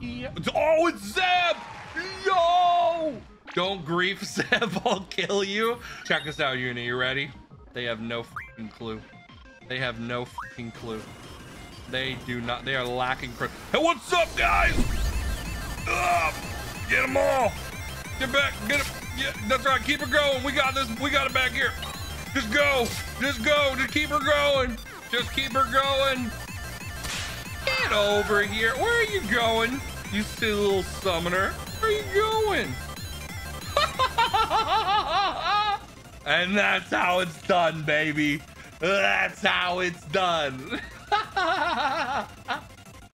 Yeah. Oh, it's Zeb! Yo! Don't grief, Zeb. I'll kill you. Check us out, Uni. You ready? They have no fucking clue. They have no fucking clue. They do not. They are lacking. Hey, what's up, guys? Ugh, get them all. Get back. Get it. Yeah, that's right. Keep her going. We got this. We got it back here. Just go. Just go. Just keep her going. Just keep her going. Get over here. Where are you going? You silly little summoner. Where are you going? and that's how it's done, baby. That's how it's done.